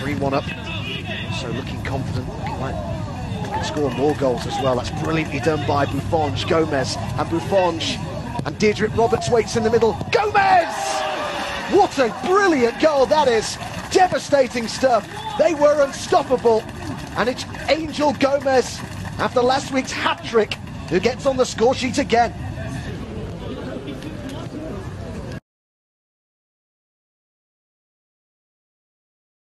3-1 up. So looking confident, looking like they can score more goals as well. That's brilliantly done by Buffonge, Gomes, and Buffonge. And Deirdre Roberts waits in the middle. Gomes! What a brilliant goal that is! Devastating stuff. They were unstoppable. And it's Angel Gomes, after last week's hat trick, who gets on the score sheet again.